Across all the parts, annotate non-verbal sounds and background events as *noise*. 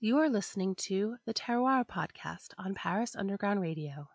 You are listening to the Terroir podcast on Paris Underground Radio.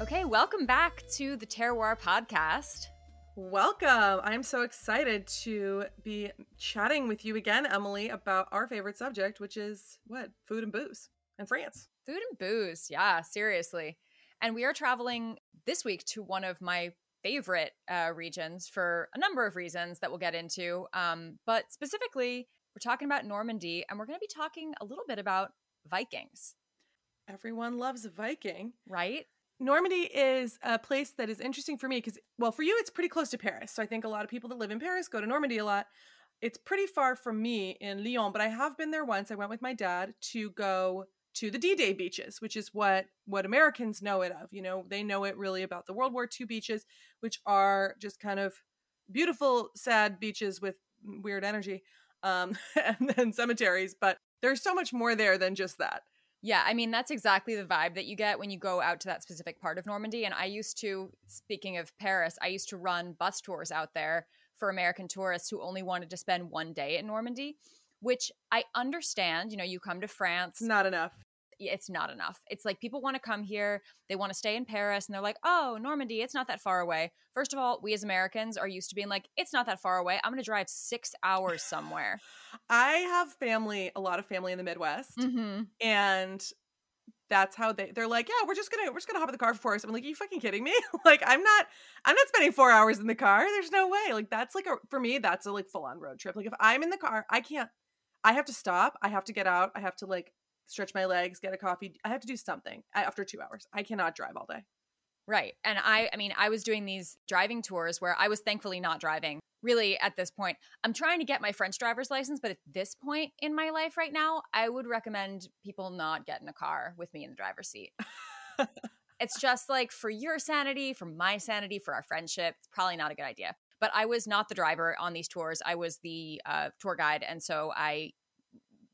Okay, welcome back to the Terroir podcast. Welcome. I'm so excited to be chatting with you again, Emily, about our favorite subject, which is what? Food and booze and France. Food and booze. Yeah, seriously. And we are traveling this week to one of my favorite uh, regions for a number of reasons that we'll get into. Um, but specifically, we're talking about Normandy and we're going to be talking a little bit about Vikings. Everyone loves a Viking. Right? Normandy is a place that is interesting for me because, well, for you, it's pretty close to Paris. So I think a lot of people that live in Paris go to Normandy a lot. It's pretty far from me in Lyon, but I have been there once. I went with my dad to go to the D-Day beaches, which is what what Americans know it of. You know, they know it really about the World War II beaches, which are just kind of beautiful, sad beaches with weird energy, um, *laughs* and then cemeteries. But there's so much more there than just that. Yeah, I mean, that's exactly the vibe that you get when you go out to that specific part of Normandy. And I used to, speaking of Paris, I used to run bus tours out there for American tourists who only wanted to spend one day in Normandy, which I understand. You know, you come to France. Not enough. It's not enough. It's like people want to come here, they want to stay in Paris, and they're like, oh, Normandy, it's not that far away. First of all, we as Americans are used to being like, it's not that far away. I'm going to drive six hours somewhere. *laughs* I have family, a lot of family in the Midwest, mm-hmm. and that's how they they're like, yeah, we're just gonna we're just gonna hop in the car for four hours. I'm like, are you fucking kidding me? *laughs* like, I'm not I'm not spending four hours in the car. There's no way. Like, that's like a for me, that's a like full on road trip. Like, if I'm in the car, I can't. I have to stop. I have to get out. I have to like stretch my legs, get a coffee. I have to do something after two hours. I cannot drive all day. Right. And I I mean, I was doing these driving tours where I was thankfully not driving. Really at this point, I'm trying to get my French driver's license, but at this point in my life right now, I would recommend people not get in a car with me in the driver's seat. *laughs* it's just like for your sanity, for my sanity, for our friendship, it's probably not a good idea. But I was not the driver on these tours. I was the uh, tour guide. And so I,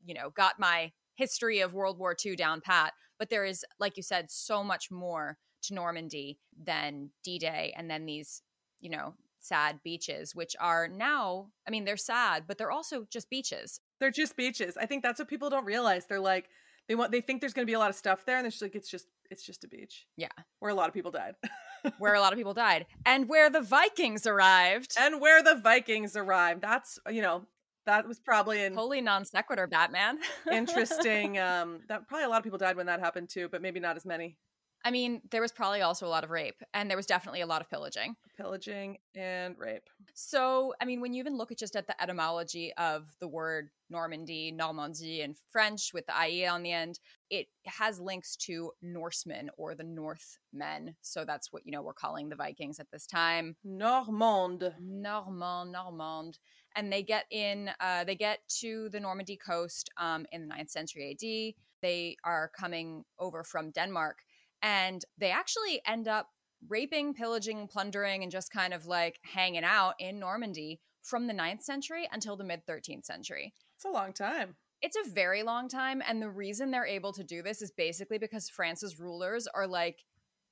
you know, got my history of World War II down pat. But there is, like you said, so much more to Normandy than D Day and then these, you know, sad beaches, which are now, I mean, they're sad, but they're also just beaches. They're just beaches. I think that's what people don't realize. They're like, they want, they think there's going to be a lot of stuff there, and it's like, it's just, it's just a beach. Yeah. Where a lot of people died. *laughs* where a lot of people died. And where the Vikings arrived. And where the Vikings arrived. That's, you know, that was probably an holy non sequitur batman. *laughs* interesting um that probably a lot of people died when that happened too but maybe not as many. I mean there was probably also a lot of rape and there was definitely a lot of pillaging. Pillaging and rape. So i mean when you even look at just at the etymology of the word normandy normandie in french with the ie on the end it has links to norsemen or the northmen. So that's what you know we're calling the vikings at this time. Normand normand normand and they get in uh, they get to the normandy coast um, in the 9th century ad they are coming over from denmark and they actually end up raping pillaging plundering and just kind of like hanging out in normandy from the 9th century until the mid 13th century. It's a long time. It's a very long time and the reason they're able to do this is basically because france's rulers are like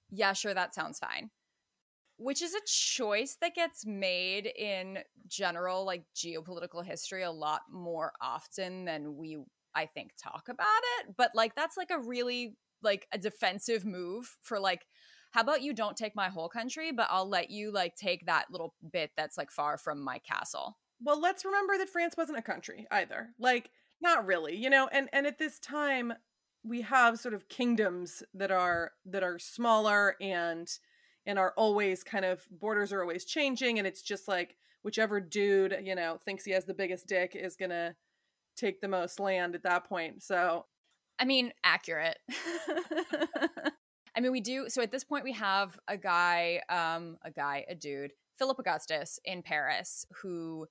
yeah sure that sounds fine which is a choice that gets made in general like geopolitical history a lot more often than we i think talk about it but like that's like a really like a defensive move for like how about you don't take my whole country but i'll let you like take that little bit that's like far from my castle. Well let's remember that france wasn't a country either like not really you know and and at this time we have sort of kingdoms that are that are smaller and and are always kind of borders are always changing and it's just like whichever dude you know thinks he has the biggest dick is gonna take the most land at that point so. I mean accurate. *laughs* I mean we do so at this point we have a guy um a guy a dude philip augustus in paris who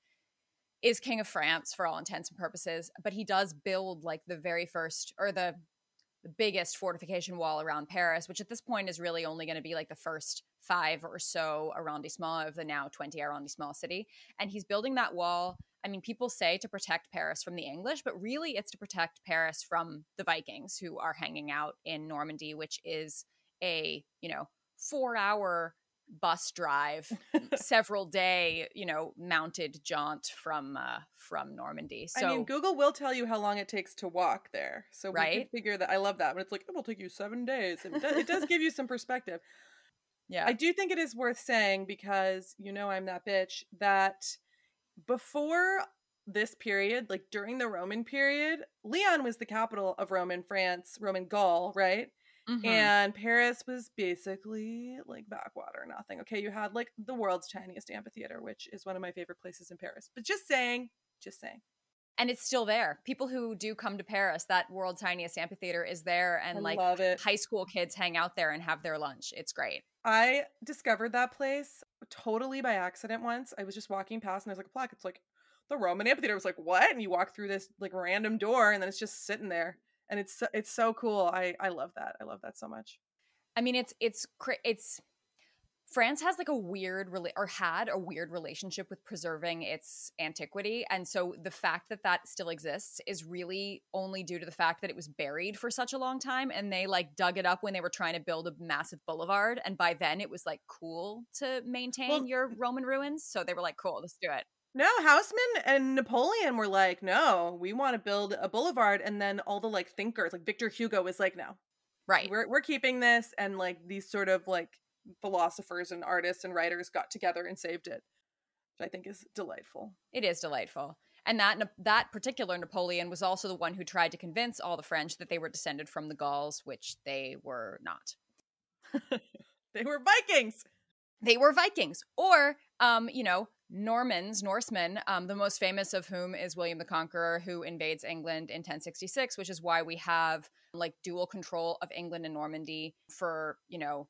is king of france for all intents and purposes but he does build like the very first or the the biggest fortification wall around Paris, which at this point is really only going to be like the first five or so arrondissements of the now 20 arrondissement city. And he's building that wall. I mean, people say to protect Paris from the English, but really it's to protect Paris from the Vikings who are hanging out in Normandy, which is a, you know, four hour bus drive, *laughs* several day, you know, mounted jaunt from uh, from Normandy. So I mean, Google will tell you how long it takes to walk there. So we Right? can figure that. I love that. but it's like, it'll take you seven days. It does, it does give you some perspective. yeah, I do think it is worth saying because you know I'm that bitch that before this period, like during the Roman period, Lyon was the capital of Roman France, Roman Gaul, right? Mhm. And Paris was basically like backwater, nothing. Okay, you had like the world's tiniest amphitheater, which is one of my favorite places in Paris. But just saying, just saying. and it's still there. People who do come to Paris, that world's tiniest amphitheater is there, and I like high school kids hang out there and have their lunch. It's great. I discovered that place totally by accident once. I was just walking past and there's like a plaque. It's like the Roman amphitheater. I was like, what? And you walk through this like random door and then it's just sitting there. And it's so, it's so cool. I I love that. I love that so much. I mean, it's it's it's France has like a weird rela- or had a weird relationship with preserving its antiquity, and so the fact that that still exists is really only due to the fact that it was buried for such a long time, and they like dug it up when they were trying to build a massive boulevard, and by then it was like cool to maintain Well- your Roman ruins, so they were like, "Cool, let's do it." No, Haussmann and Napoleon were like, no, we want to build a boulevard. And then all the like thinkers, like Victor Hugo was like, no, Right? we're we're keeping this. And like these sort of like philosophers and artists and writers got together and saved it, which I think is delightful. It is delightful. And that that particular Napoleon was also the one who tried to convince all the French that they were descended from the Gauls, which they were not. *laughs* They were Vikings. They were Vikings, or um, you know, Normans, Norsemen. Um, the most famous of whom is William the Conqueror, who invades England in 1066, which is why we have like dual control of England and Normandy for you know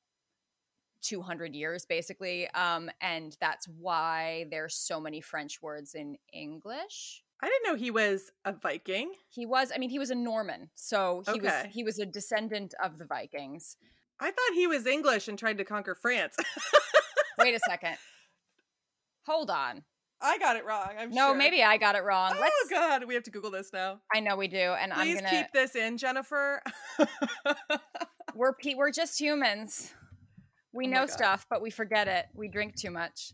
200 years basically um and that's why there's so many french words in english I didn't know he was a Viking. He was, I mean, he was a Norman, so he was he was a descendant of the Vikings. I thought he was English and tried to conquer France. *laughs* Wait a second. Hold on. I got it wrong. I'm No, sure. maybe I got it wrong. Oh Let's God, we have to Google this now. I know we do, and Please I'm gonna keep this in, Jennifer. *laughs* we're pe- we're just humans. We Oh know stuff, but we forget it. We drink too much.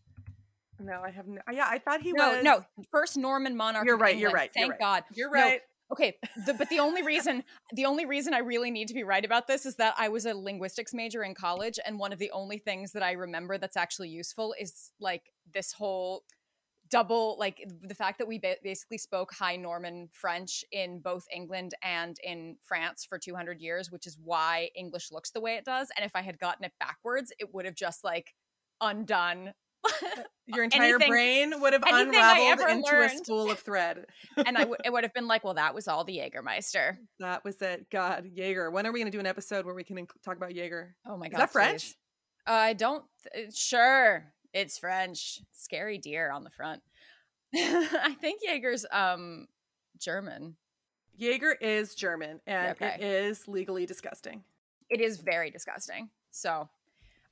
no, I have no. Yeah, I thought he no, was. no. First Norman monarch. You're right. You're right. Thank you're right. God. You're right. Okay, the, but the only reason the only reason I really need to be right about this is that I was a linguistics major in college, and one of the only things that I remember that's actually useful is like this whole double like the fact that we ba- basically spoke high norman french in both england and in france for 200 years which is why english looks the way it does and if i had gotten it backwards it would have just like undone Your *laughs* entire anything- brain would have unraveled into learned. a spool of thread. *laughs* and I w- it *laughs* would have been like well that was all the jägermeister That was it. God, Jaeger. When are we going to do an episode where we can inc- talk about Jaeger? Oh my God. Is that French? Uh, I don't th- sure. It's French. Scary deer on the front. I think Jaeger's um German. Jaeger is German and Okay. it is legally disgusting. It is very disgusting. So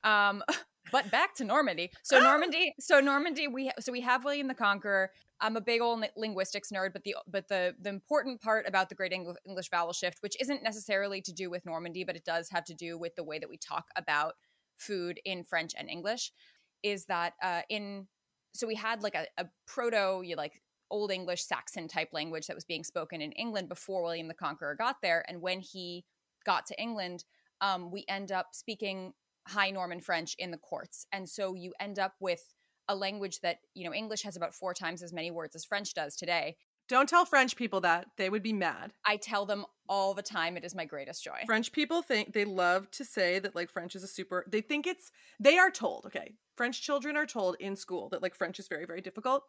um but back to Normandy. So *gasps* Normandy, so Normandy we so we have William the Conqueror. I'm a big old linguistics nerd, but the but the the important part about the Great English Vowel Shift, which isn't necessarily to do with Normandy, but it does have to do with the way that we talk about food in French and English, is that uh, in so we had like a, a proto you like old English Saxon type language that was being spoken in England before William the Conqueror got there, and when he got to England, um, we end up speaking High Norman French in the courts, and so you end up with a language that you know English has about four times as many words as French does today. Don't tell French people that. They would be mad. I tell them all the time it is my greatest joy. French people think they love to say that like French is a super they think it's they are told, okay. French children are told in school that like French is very very difficult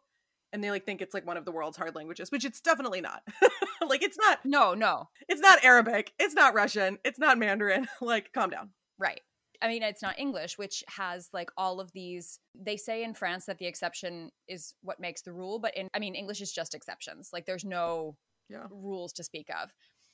and they like think it's like one of the world's hard languages, which it's definitely not. *laughs* like it's not No, no, it's not Arabic, it's not Russian, it's not Mandarin. *laughs* like calm down. right. I mean, it's not English, which has like all of these. They say in France that the exception is what makes the rule, but in, I mean, English is just exceptions. Like there's no Yeah. rules to speak of.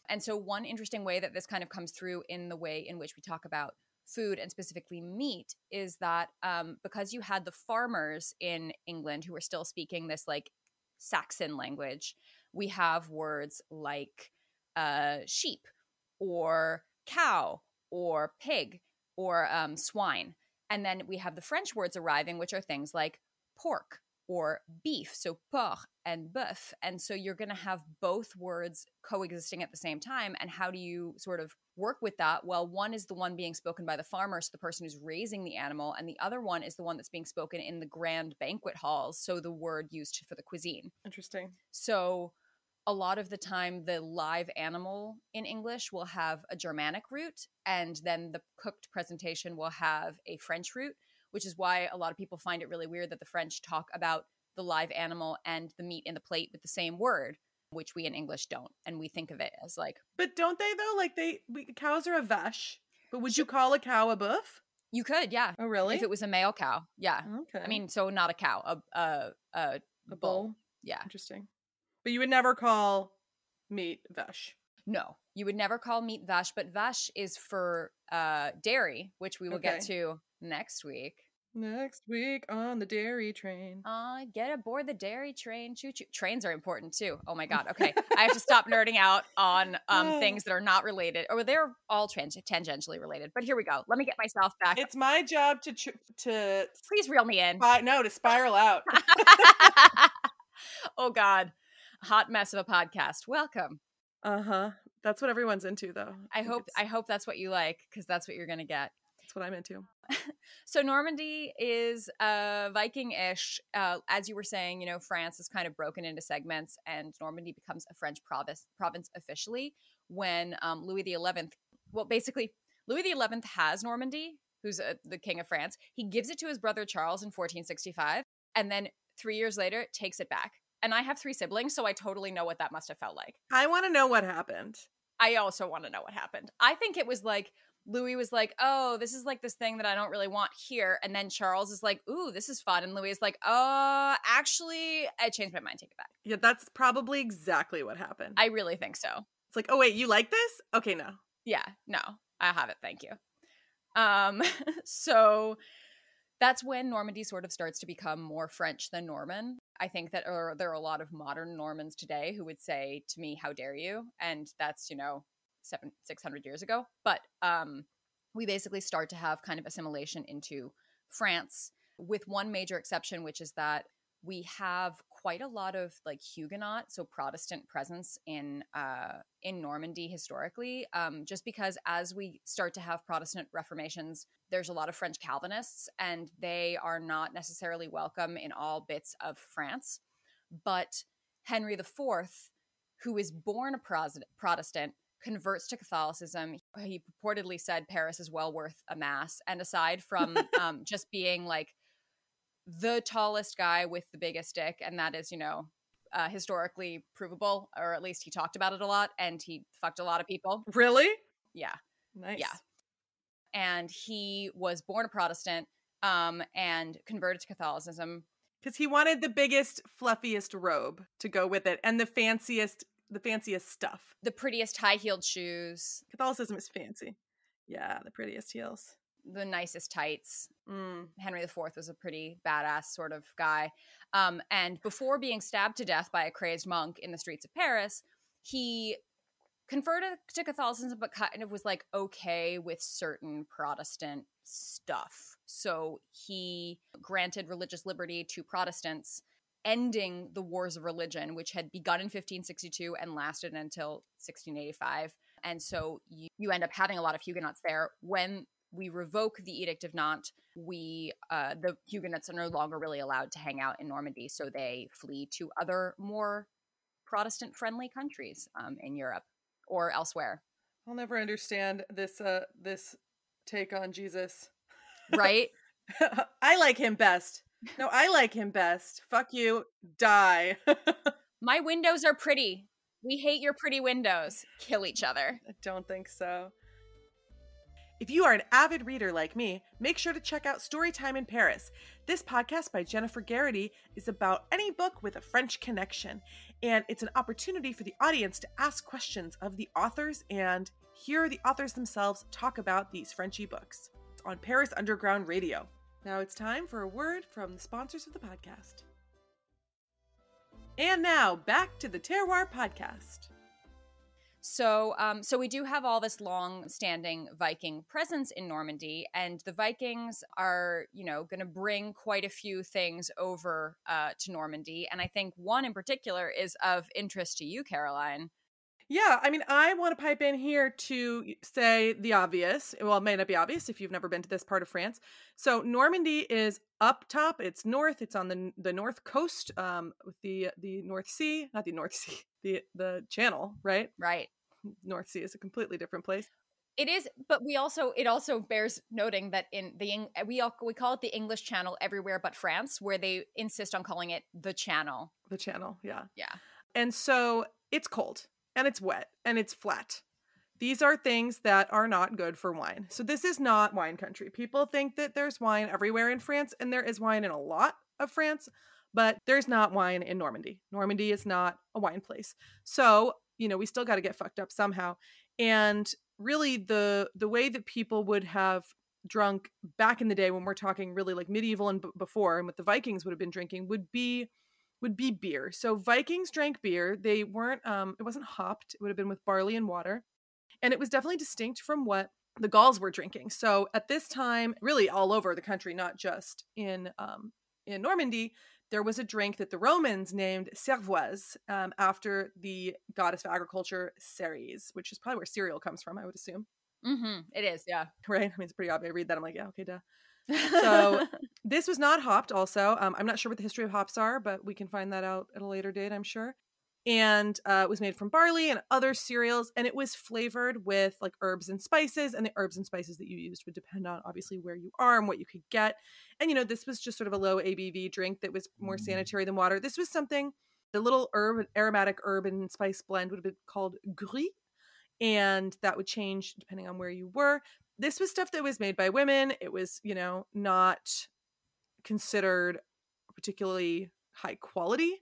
And so, one interesting way that this kind of comes through in the way in which we talk about food and specifically meat is that um, because you had the farmers in England who were still speaking this like Saxon language, we have words like uh, sheep or cow or pig or um, swine. And then we have the French words arriving, which are things like pork or beef. So porc and boeuf. And so you're going to have both words coexisting at the same time. And how do you sort of work with that? Well, one is the one being spoken by the farmer, so the person who's raising the animal. And the other one is the one that's being spoken in the grand banquet halls. So the word used for the cuisine. Interesting. So a lot of the time the live animal in english will have a germanic root and then the cooked presentation will have a french root which is why a lot of people find it really weird that the french talk about the live animal and the meat in the plate with the same word which we in english don't and we think of it as like But don't they though? Like they we, cows are a vache. But would you call a cow a boof? you could yeah Oh really? if it was a male cow yeah okay. i mean so not a cow a a a, a bull. bull. yeah Interesting. But you would never call meat vache. No, you would never call meat vache, but vache is for uh, dairy, which we will get to next week. Next week on the dairy train. Uh, get aboard the dairy train. Choo choo. Trains are important too. Oh my God. Okay. I have to stop *laughs* nerding out on um, Oh. *sighs* things that are not related, or they're all trans- tangentially related. But here we go. Let me get myself back. It's my job to tr- to Please reel me in. no to spiral out. *laughs* oh God. Hot mess of a podcast. Welcome. Uh huh. That's what everyone's into, though. I think hope it's- I hope that's what you like because that's what you're gonna get. that's what I'm into. *laughs* So Normandy is uh, Viking-ish. Uh, as you were saying, you know, France is kind of broken into segments, and Normandy becomes a French province province officially when um, Louis XI. Well, basically, Louis XI has Normandy, who's uh, the king of France. He gives it to his brother Charles in 1465, and then three years later takes it back. And I have three siblings, so I totally know what that must have felt like. I want to know what happened. I also want to know what happened. I think it was like Louis was like, "Oh, this is like this thing that I don't really want here," and then Charles is like, "Ooh, this is fun," and Louis is like, "Uh, actually, I changed my mind. Take it back." Yeah, that's probably exactly what happened. I really think so. it's like, oh wait, you like this? Okay, no. Yeah, no, I have it. Thank you. Um, *laughs* so that's when Normandy sort of starts to become more French than Norman. I think that er, there are a lot of modern Normans today who would say to me, "How dare you?" And that's you know seven six hundred years ago. But um, we basically start to have kind of assimilation into France, with one major exception, which is that we have quite a lot of like Huguenot, so Protestant presence in uh, in Normandy historically. Um, just because as we start to have Protestant reformations, there's a lot of French Calvinists, and they are not necessarily welcome in all bits of France. But Henry IV, who is born a Protestant, converts to Catholicism. He purportedly said Paris is well worth a mass, and aside from *laughs* um, just being like the tallest guy with the biggest dick, and that is, you know, uh, historically provable, or at least he talked about it a lot, and he fucked a lot of people. Really? Yeah, Nice. Yeah. and he was born a Protestant um, and converted to Catholicism. Because he wanted the biggest, fluffiest robe to go with it and the fanciest the fanciest stuff. The prettiest high heeled shoes, Catholicism is fancy. Yeah, the prettiest heels. The nicest tights. Mm. Henry IV was a pretty badass sort of guy. Um, and before being stabbed to death by a crazed monk in the streets of Paris, he converted to Catholicism, but kind of was like okay with certain Protestant stuff. So he granted religious liberty to Protestants, ending the wars of religion, which had begun in 1562 and lasted until 1685. And so you, you end up having a lot of Huguenots there. When we revoke the Edict of Nantes, we uh, the Huguenots are no longer really allowed to hang out in Normandy, so they flee to other more Protestant-friendly countries um, in Europe or elsewhere. I'll never understand this uh this take on Jesus. Right? *laughs* I like him best. No, I like him best. Fuck you. Die. *laughs* My windows are pretty. We hate your pretty windows. Kill each other. I don't think so. If you are an avid reader like me, make sure to check out Storytime in Paris. This podcast by Jennifer Garrity is about any book with a French connection, and it's an opportunity for the audience to ask questions of the authors and hear the authors themselves talk about these Frenchy books on Paris Underground Radio. Now it's time for a word from the sponsors of the podcast. And now back to the Terroir podcast. So, um, so we do have all this long-standing Viking presence in Normandy, and the Vikings are, you know, going to bring quite a few things over uh, to Normandy. And I think one in particular is of interest to you, Caroline. Yeah, I mean, I want to pipe in here to say the obvious. Well, it may not be obvious if you've never been to this part of France. So Normandy is up top. It's north. It's on the the north coast, um, with the the North Sea, not the North *laughs* Sea, the the Channel, right? Right. North Sea is a completely different place. It is, but we also it also bears noting that in the we all, we call it the English Channel everywhere but France, where they insist on calling it the Channel. The Channel, yeah, yeah. And so it's cold and it's wet and it's flat. These are things that are not good for wine. So this is not wine country. People think that there's wine everywhere in France, and there is wine in a lot of France, but there's not wine in Normandy. Normandy is not a wine place. So, you know, we still got to get fucked up somehow. And really the the way that people would have drunk back in the day when we're talking really like medieval and b- before and what the Vikings would have been drinking would be would be beer. So Vikings drank beer. They weren't um it wasn't hopped. It would have been with barley and water. And it was definitely distinct from what the Gauls were drinking. So at this time, really all over the country, not just in um in Normandy, there was a drink that the Romans named cervoise um, after the goddess of agriculture Ceres, which is probably where cereal comes from, I would assume. Mm-hmm. It is, yeah. *laughs* Right? I mean, it's pretty obvious. I read that, I'm like, yeah, okay, duh. So *laughs* this was not hopped. Also, um, I'm not sure what the history of hops are, but we can find that out at a later date, I'm sure. And uh, it was made from barley and other cereals, and it was flavored with like herbs and spices. And the herbs and spices that you used would depend on obviously where you are and what you could get. And you know, this was just sort of a low ABV drink that was more sanitary than water. This was something the little herb aromatic herb and spice blend would have been called gris, and that would change depending on where you were this was stuff that was made by women. It was, you know, not considered particularly high quality.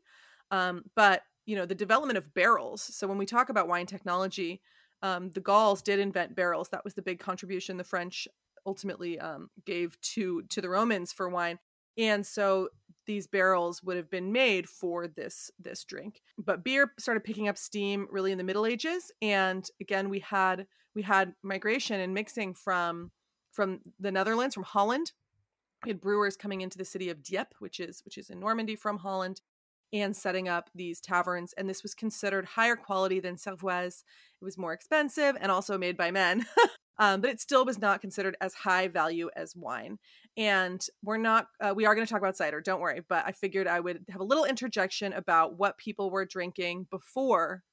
Um, but, you know, the development of barrels. So when we talk about wine technology, um, the Gauls did invent barrels. That was the big contribution the French ultimately um, gave to to the Romans for wine. And so these barrels would have been made for this this drink. But beer started picking up steam really in the Middle Ages, and again we had we had migration and mixing from from the Netherlands, from Holland. We had brewers coming into the city of Dieppe, which is which is in Normandy from Holland, and setting up these taverns. And this was considered higher quality than Cervoise. It was more expensive and also made by men. *laughs* um, but it still was not considered as high value as wine. And we're not, uh, we are going to talk about cider, don't worry. But I figured I would have a little interjection about what people were drinking before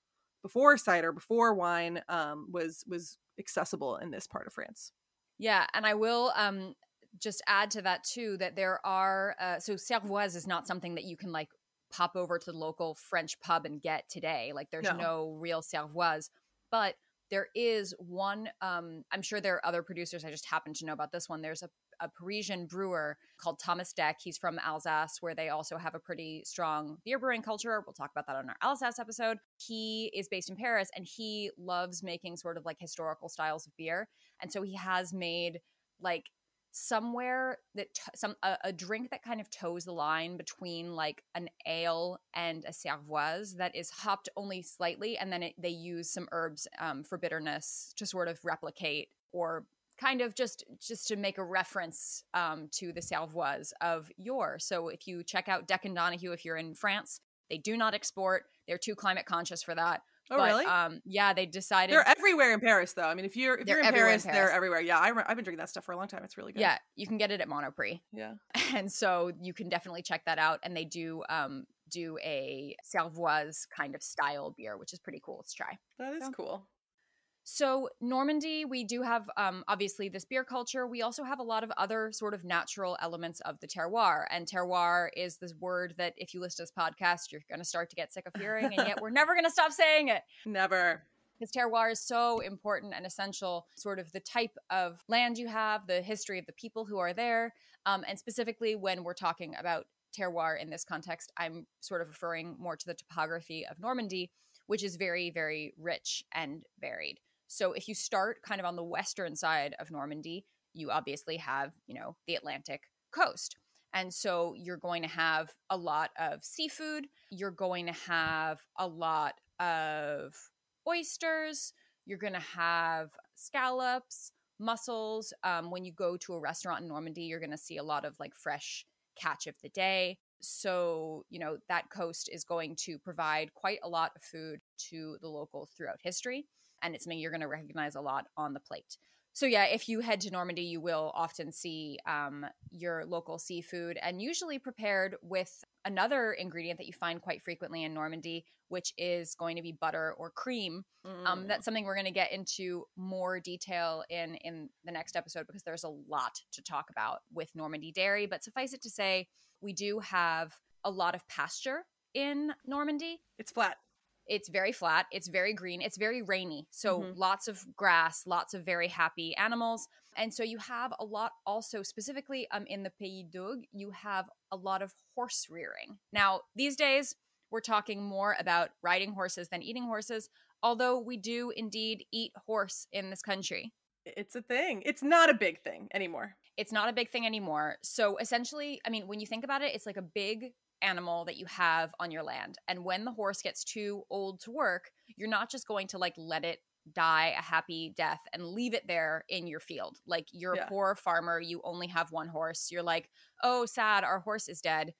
before cider, before wine um, was was accessible in this part of France. Yeah, and I will um, just add to that too that there are uh, so cervoise is not something that you can like pop over to the local French pub and get today. Like there's no, no real cervoise, but there is one. Um, I'm sure there are other producers. I just happen to know about this one. There's a a Parisian brewer called Thomas Deck. He's from Alsace, where they also have a pretty strong beer brewing culture. We'll talk about that on our Alsace episode. He is based in Paris and he loves making sort of like historical styles of beer. And so he has made like somewhere that t- some a, a, drink that kind of toes the line between like an ale and a cervoise that is hopped only slightly and then it, they use some herbs um, for bitterness to sort of replicate or kind of just just to make a reference um, to the Cervoise of yore. So if you check out Deck and Donohue, if you're in France, they do not export. They're too climate conscious for that. Oh, but, really? Um, yeah, they decided they're everywhere in Paris, though. I mean, if you're if you're in Paris, in Paris, they're everywhere. Yeah, I, have been drinking that stuff for a long time. It's really good. Yeah, you can get it at Monoprix. *laughs* Yeah, and so you can definitely check that out. And they do um, do a Cervoise kind of style beer, which is pretty cool. Let's try. That is so. cool. So, Normandy, we do have um, obviously this beer culture. We also have a lot of other sort of natural elements of the terroir. And terroir is this word that if you listen to this podcast, you're going to start to get sick of hearing. And yet, we're *laughs* never going to stop saying it. Never. Because terroir is so important and essential, sort of the type of land you have, the history of the people who are there. Um, and specifically, when we're talking about terroir in this context, I'm sort of referring more to the topography of Normandy, which is very, very rich and varied. So if you start kind of on the western side of Normandy, you obviously have, you know, the Atlantic coast. And so you're going to have a lot of seafood. You're going to have a lot of oysters. You're going to have scallops, mussels. Um, when you go to a restaurant in Normandy, you're going to see a lot of like fresh catch of the day. So, you know, that coast is going to provide quite a lot of food to the locals throughout history. And it's something you're going to recognize a lot on the plate. So, yeah, if you head to Normandy, you will often see um, your local seafood and usually prepared with another ingredient that you find quite frequently in Normandy, which is going to be butter or cream. Mm. Um, that's something we're going to get into more detail in in the next episode because there's a lot to talk about with Normandy dairy. But suffice it to say, we do have a lot of pasture in Normandy. it's flat. It's very flat, it's very green, it's very rainy. So Mhm. lots of grass, lots of very happy animals. And so you have a lot also specifically um in the Pays d'Auge, you have a lot of horse rearing. Now, these days we're talking more about riding horses than eating horses, although we do indeed eat horse in this country. It's a thing. It's not a big thing anymore. It's not a big thing anymore. So essentially, I mean, when you think about it, it's like a big animal that you have on your land. And when the horse gets too old to work, you're not just going to like let it die a happy death and leave it there in your field. Like you're Yeah. a poor farmer, you only have one horse. You're like, "Oh, sad, our horse is dead.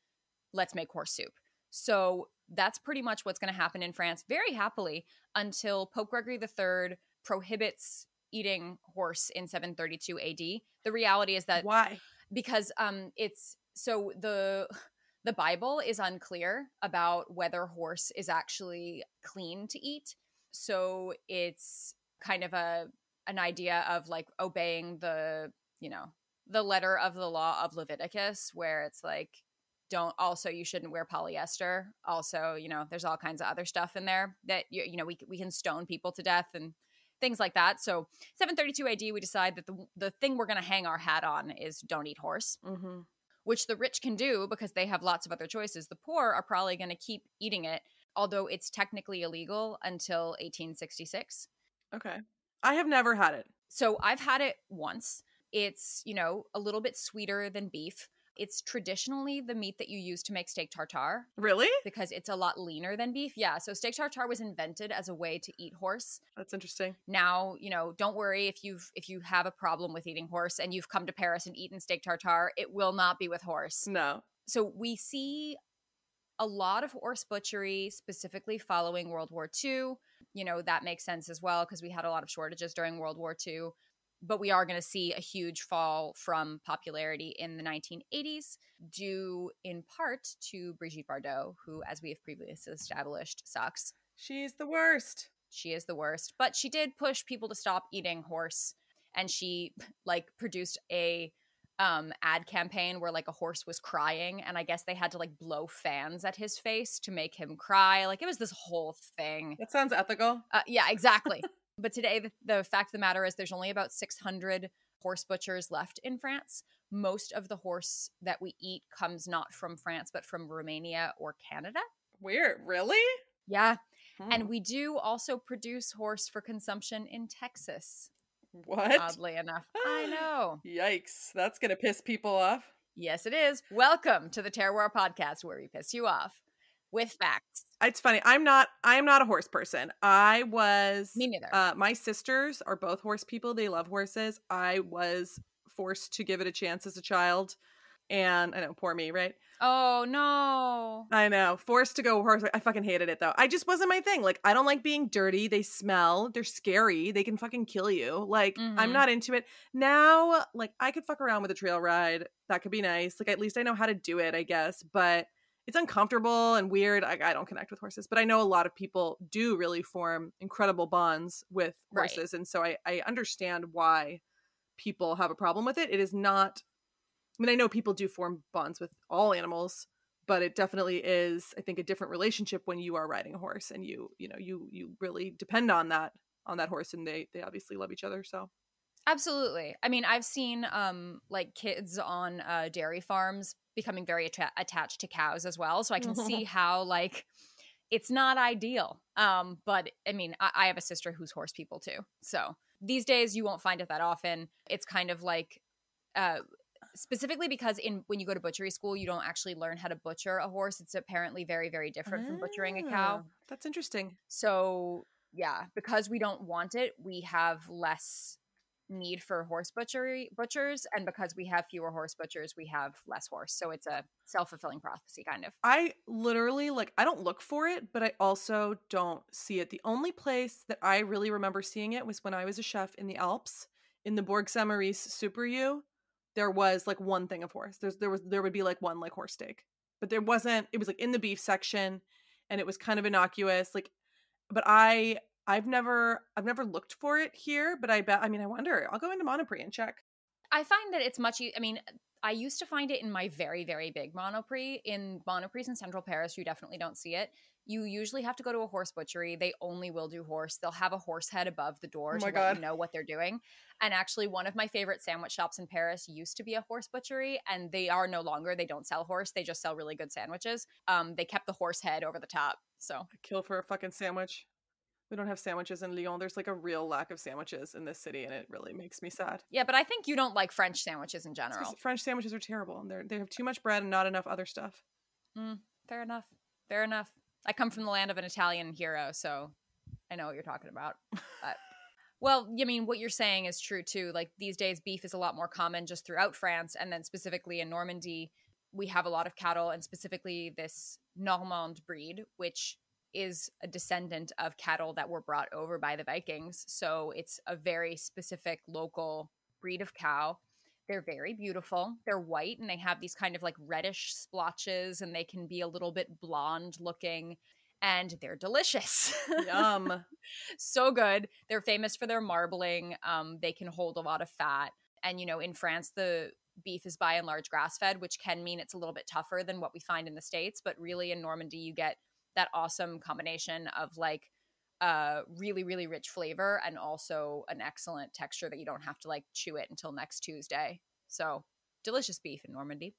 Let's make horse soup." So that's pretty much what's going to happen in France very happily until Pope Gregory III prohibits eating horse in 732 AD. The reality is that Why? because um it's so the the bible is unclear about whether horse is actually clean to eat. So it's kind of a an idea of like obeying the you know the letter of the law of leviticus where it's like don't also you shouldn't wear polyester. Also you know there's all kinds of other stuff in there that you, you know we, we can stone people to death and things like that. So 732 AD, we decide that the the thing we're going to hang our hat on is don't eat horse, Mm-hmm. Which the rich can do because they have lots of other choices. The poor are probably going to keep eating it, although it's technically illegal until 1866. Okay. I have never had it. So I've had it once. It's, you know, a little bit sweeter than beef. It's traditionally the meat that you use to make steak tartare Really? because it's a lot leaner than beef. Yeah, so steak tartare was invented as a way to eat horse That's interesting. now you know don't worry if you've if you have a problem with eating horse and you've come to paris and eaten steak tartare it will not be with horse No. so we see a lot of horse butchery specifically following world war ii you know that makes sense as well because we had a lot of shortages during world war ii but we are going to see a huge fall from popularity in the 1980s due in part to brigitte bardot who as we have previously established sucks She's the worst. she is the worst but she did push people to stop eating horse and she like produced a um ad campaign where like a horse was crying and i guess they had to like blow fans at his face to make him cry like it was this whole thing That sounds ethical. uh, yeah exactly but today the, the fact of the matter is there's only about 600 horse butchers left in france most of the horse that we eat comes not from france but from romania or canada Weird. Really? yeah Hmm. and we do also produce horse for consumption in Texas, what? oddly enough. *gasps* I know. Yikes. That's going to piss people off. Yes, it is. Welcome to the Terroir podcast where we piss you off with facts. It's funny. I'm not I'm not a horse person. I was Me neither. Uh my sisters are both horse people. They love horses. I was forced to give it a chance as a child. And I know, poor me, right? Oh, no. I know. Forced to go horse. I fucking hated it though. I just wasn't my thing. Like, I don't like being dirty. They smell. They're scary. They can fucking kill you. Like, I'm Mhm. not into it. Now, like, I could fuck around with a trail ride. That could be nice. Like, at least I know how to do it, I guess. But it's uncomfortable and weird. I, I don't connect with horses. But I know a lot of people do really form incredible bonds with Right. horses. And so I, I understand why people have a problem with it. It is not I mean, I know people do form bonds with all animals, but it definitely is, I think, a different relationship when you are riding a horse and you, you know, you you really depend on that on that horse, and they they obviously love each other. So Absolutely. I mean, I've seen um like kids on uh, dairy farms becoming very atta- attached to cows as well, so I can see *laughs* how like it's not ideal. Um, but I mean, I-, I have a sister who's horse people too, so these days you won't find it that often. It's kind of like uh specifically because in when you go to butchery school you don't actually learn how to butcher a horse it's apparently very very different from butchering a cow Ah, That's interesting. so yeah, because we don't want it, we have less need for horse butchery butchers and because we have fewer horse butchers we have less horse so it's a self-fulfilling prophecy kind of I literally like I don't look for it, but I also don't see it. The only place that I really remember seeing it was when I was a chef in the Alps in the Bourg Saint Maurice Super U. There was like one thing of horse. There's there was there would be like one like horse steak, but there wasn't. It was like in the beef section, and it was kind of innocuous. Like, but I I've never I've never looked for it here, but I bet I mean I wonder. I'll go into Monoprix and check. I find that it's much. I mean, I used to find it in my very, very big Monoprix. In Monoprix in Central Paris, you definitely don't see it. You usually have to go to a horse butchery. They only will do horse. They'll have a horse head above the door Oh to my let you know what they're doing. And actually, one of my favorite sandwich shops in Paris used to be a horse butchery, and they are no longer. They don't sell horse. They just sell really good sandwiches. Um, they kept the horse head over the top. So I kill for a fucking sandwich. We don't have sandwiches in Lyon. There's like a real lack of sandwiches in this city, and it really makes me sad. yeah, but I think you don't like French sandwiches in general. French sandwiches are terrible, and they they have too much bread and not enough other stuff. Mm, fair enough. Fair enough. I come from the land of an Italian hero, so I know what you're talking about. *laughs* But, well, I mean, what you're saying is true too. Like these days, beef is a lot more common just throughout France, and then specifically in Normandy, we have a lot of cattle, and specifically this Normand breed, which is a descendant of cattle that were brought over by the Vikings. So it's a very specific local breed of cow. They're very beautiful. They're white and they have these kind of like reddish splotches and they can be a little bit blonde looking and they're delicious. Yum. *laughs* so good. They're famous for their marbling. Um, they can hold a lot of fat. And, you know, in France, the beef is by and large grass fed, which can mean it's a little bit tougher than what we find in the States. But really, in Normandy, you get that awesome combination of like uh really really rich flavor and also an excellent texture that you don't have to like chew it until next Tuesday. So, delicious beef in Normandy.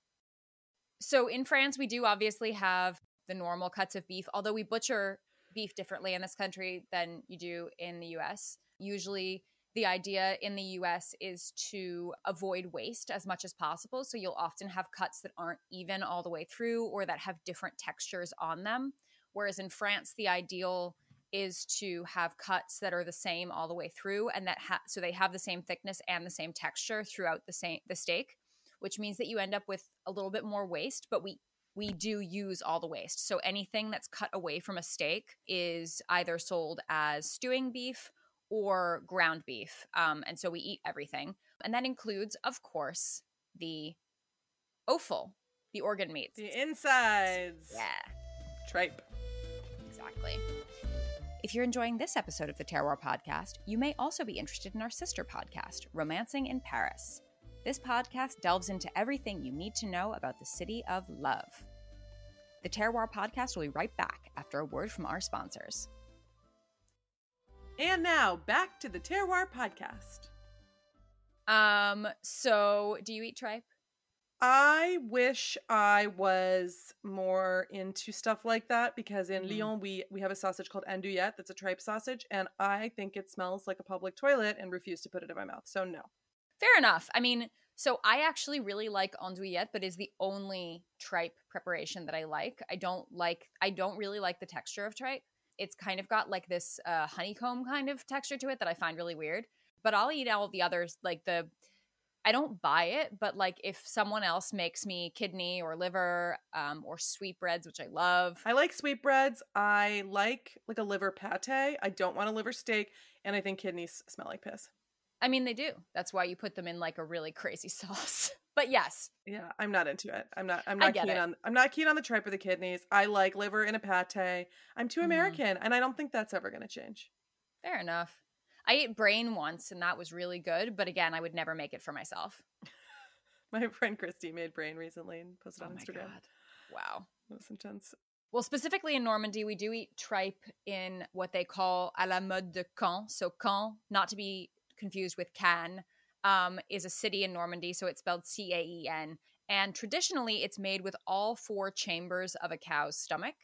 So, in France we do obviously have the normal cuts of beef, although we butcher beef differently in this country than you do in the US. Usually the idea in the US is to avoid waste as much as possible. So you'll often have cuts that aren't even all the way through or that have different textures on them. Whereas in France, the ideal is to have cuts that are the same all the way through and that ha- so they have the same thickness and the same texture throughout the same the steak which means that you end up with a little bit more waste but we we do use all the waste so anything that's cut away from a steak is either sold as stewing beef or ground beef um, and so we eat everything and that includes of course the offal the organ meats The insides. yeah Tripe. Exactly. If you're enjoying this episode of the Terroir podcast, you may also be interested in our sister podcast, Romancing in Paris. This podcast delves into everything you need to know about the city of love. The Terroir podcast will be right back after a word from our sponsors. And now back to the Terroir podcast. Um, so do you eat tripe? I wish I was more into stuff like that because in Mhm. Lyon we we have a sausage called andouillette that's a tripe sausage and I think it smells like a public toilet and refuse to put it in my mouth. So no. Fair enough. I mean, so I actually really like andouillette, but is the only tripe preparation that I like. I don't like I don't really like the texture of tripe. It's kind of got like this uh, honeycomb kind of texture to it that I find really weird. But I'll eat all the others, like the I don't buy it, but like if someone else makes me kidney or liver um, or sweetbreads, which I love, I like sweetbreads. I like like a liver pate. I don't want a liver steak and I think kidneys smell like piss. I mean they do. That's why you put them in like a really crazy *laughs* sauce. but yes, Yeah, I'm not into it. I'm not. I'm not keen it. on. I'm not keen on the tripe or the kidneys. I like liver in a pate. I'm too Mhm. American, and I don't think that's ever going to change. Fair enough. I ate brain once and that was really good, but again, I would never make it for myself. *laughs* My friend Christy made brain recently and posted on Instagram. Wow. It was intense. Well, specifically in Normandy, we do eat tripe in what they call à la mode de Caen. So Caen, not to be confused with Cannes, um, is a city in Normandy. So it's spelled C A E N. And traditionally, it's made with all four chambers of a cow's stomach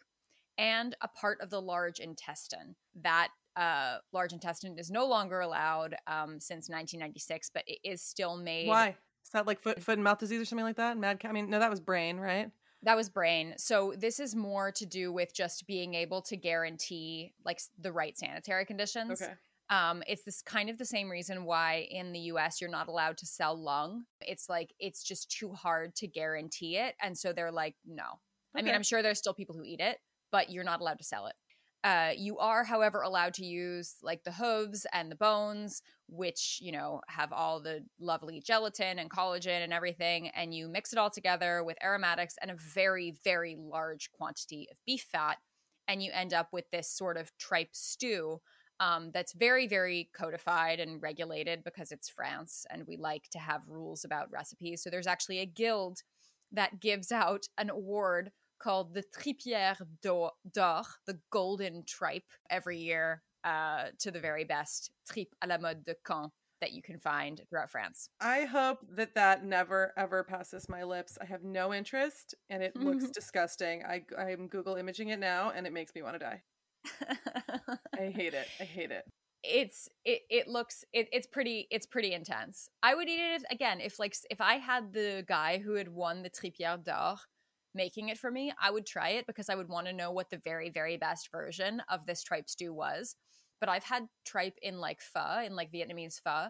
and a part of the large intestine. That uh, large intestine is no longer allowed um, since 1996, but it is still made. Why? Is that like foot foot and mouth disease or something like that? Mad. cow- I mean, no, that was brain, right? That was brain. So this is more to do with just being able to guarantee like the right sanitary conditions. Okay. Um, it's this kind of the same reason why in the US you're not allowed to sell lung. It's like it's just too hard to guarantee it. And so they're like, no. I mean, I'm sure there's still people who eat it, but you're not allowed to sell it. Uh, you are, however, allowed to use like the hooves and the bones, which, you know, have all the lovely gelatin and collagen and everything. And you mix it all together with aromatics and a very, very large quantity of beef fat. And you end up with this sort of tripe stew um, that's very, very codified and regulated because it's France and we like to have rules about recipes. So there's actually a guild that gives out an award called the Tripière d'Or, the Golden Tripe, every year uh, to the very best tripe à la mode de Caen that you can find throughout France. I hope that that never ever passes my lips. I have no interest, and it looks *laughs* disgusting. I I'm Google imaging it now, and it makes me want to die. I hate it. I hate it. it's it it looks it, it's pretty it's pretty intense. I would eat it if, again if like if I had the guy who had won the Tripière d'Or making it for me, I would try it because I would want to know what the very very best version of this tripe stew was. But I've had tripe in like pho in like Vietnamese pho,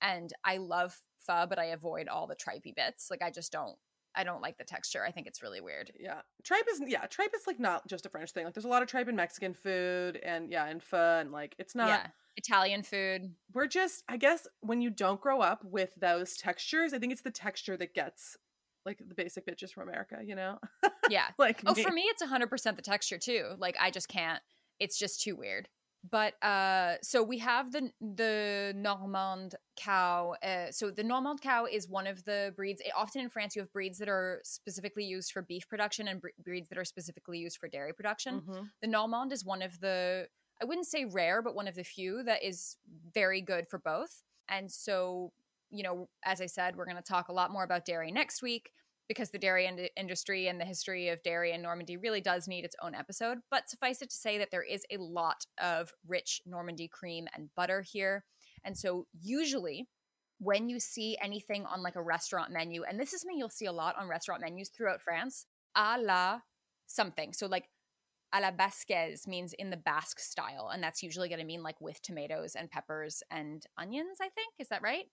and I love pho, but I avoid all the tripey bits. Like I just don't I don't like the texture. I think it's really weird. Yeah, tripe is yeah, tripe is like not just a French thing. Like there's a lot of tripe in Mexican food, and yeah, and pho, and like it's not. yeah, Italian food. We're just, I guess, when you don't grow up with those textures, I think it's the texture that gets like the basic bitches from America. You know, Yeah. *laughs* like Oh, for me, it's 100% the texture too. Like, I just can't. It's just too weird. But uh, so we have the the Normand cow. Uh, so the Normand cow is one of the breeds. eh, Often in France, you have breeds that are specifically used for beef production and bre- breeds that are specifically used for dairy production. Mhm. The Normand is one of the I wouldn't say rare, but one of the few that is very good for both. And so, you know, as I said, we're going to talk a lot more about dairy next week because the dairy ind- industry and the history of dairy in Normandy really does need its own episode. But suffice it to say that there is a lot of rich Normandy cream and butter here. And so, usually, when you see anything on like a restaurant menu, and this is something you'll see a lot on restaurant menus throughout France, a la something. So, like, a la basquaise means in the Basque style, and that's usually going to mean like with tomatoes and peppers and onions. I think is that right?